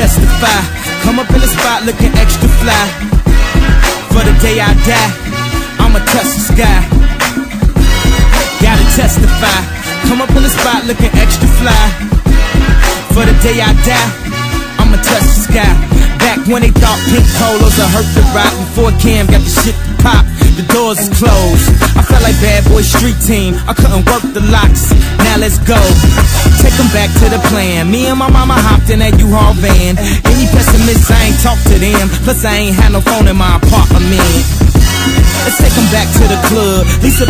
testify. Come up in the spot looking extra fly. For the day I die, I'ma touch the sky. Gotta testify. Come up in the spot looking extra fly. For the day I die, I'ma touch the sky. Back when they thought pink polos would hurt the rock before Cam got the shit to pop. The doors is closed. I felt like bad boy street team. I couldn't work the locks. Now let's go. Take 'em back to the plan. Me and my mama hopped in that U-Haul van. Any pessimists, I ain't talk to them. Plus I ain't had no phone in my apartment. Let's take 'em back to the club. Lisa